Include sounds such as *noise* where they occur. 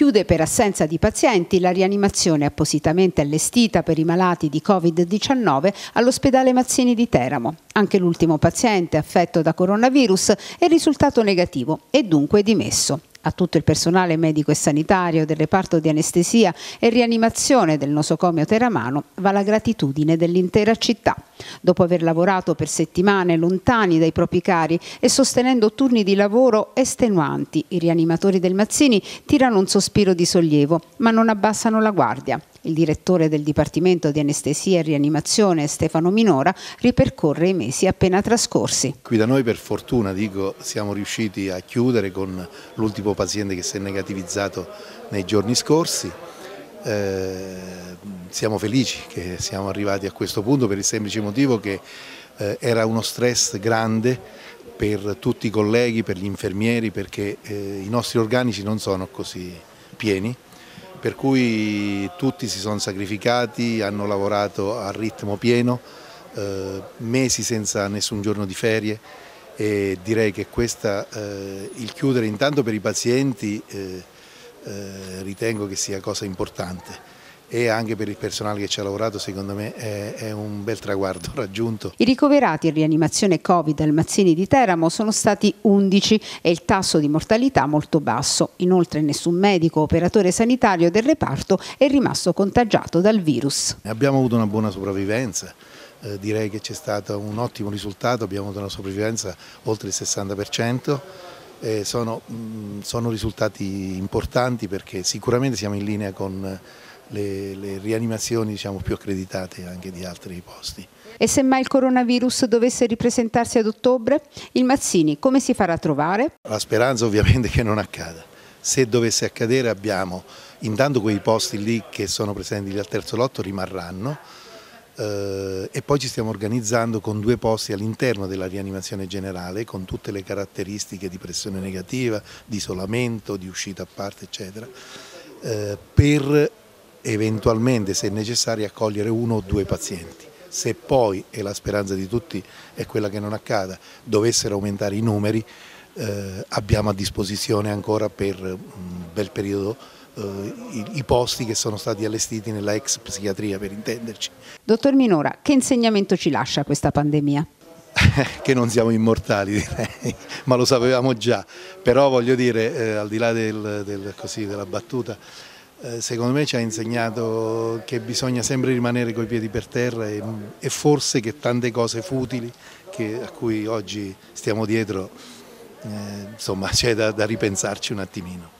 Chiude per assenza di pazienti la rianimazione appositamente allestita per i malati di Covid-19 all'ospedale Mazzini di Teramo. Anche l'ultimo paziente affetto da coronavirus è risultato negativo e dunque dimesso. A tutto il personale medico e sanitario del reparto di anestesia e rianimazione del nosocomio Teramano va la gratitudine dell'intera città. Dopo aver lavorato per settimane lontani dai propri cari e sostenendo turni di lavoro estenuanti, i rianimatori del Mazzini tirano un sospiro di sollievo, ma non abbassano la guardia. Il direttore del Dipartimento di Anestesia e Rianimazione, Stefano Minora, ripercorre i mesi appena trascorsi. Qui da noi per fortuna dico, siamo riusciti a chiudere con l'ultimo paziente che si è negativizzato nei giorni scorsi. Eh, siamo felici che siamo arrivati a questo punto per il semplice motivo che eh, era uno stress grande per tutti i colleghi, per gli infermieri, perché eh, i nostri organici non sono così pieni per cui tutti si sono sacrificati, hanno lavorato a ritmo pieno, eh, mesi senza nessun giorno di ferie e direi che questa, eh, il chiudere intanto per i pazienti eh, ritengo che sia cosa importante e anche per il personale che ci ha lavorato secondo me è, è, un bel traguardo *laughs* raggiunto. I ricoverati in rianimazione Covid al Mazzini di Teramo sono stati 11 e il tasso di mortalità molto basso. Inoltre nessun medico o operatore sanitario del reparto è rimasto contagiato dal virus. Abbiamo avuto una buona sopravvivenza. Eh, direi che c'è stato un ottimo risultato, abbiamo avuto una sopravvivenza oltre il 60%. Eh, sono, mh, sono risultati importanti perché sicuramente siamo in linea con le, le rianimazioni diciamo, più accreditate anche di altri posti. E se mai il coronavirus dovesse ripresentarsi ad ottobre, il Mazzini come si farà trovare? La speranza ovviamente che non accada. Se dovesse accadere abbiamo intanto quei posti lì che sono presenti al terzo lotto rimarranno e poi ci stiamo organizzando con due posti all'interno della rianimazione generale con tutte le caratteristiche di pressione negativa, di isolamento, di uscita a parte eccetera eh, per eventualmente se necessario accogliere uno o due pazienti. Se poi, e la speranza di tutti è quella che non accada, dovessero aumentare i numeri, eh, abbiamo a disposizione ancora per un bel periodo eh, i, i, posti che sono stati allestiti nella ex psichiatria per intenderci. Dottor Minora, che insegnamento ci lascia questa pandemia? *laughs* che non siamo immortali direi, *laughs* ma lo sapevamo già, però voglio dire, eh, al di là del, del, così, della battuta, eh, secondo me ci ha insegnato che bisogna sempre rimanere coi piedi per terra e, e forse che tante cose futili che, a cui oggi stiamo dietro, eh, insomma c'è da, da ripensarci un attimino.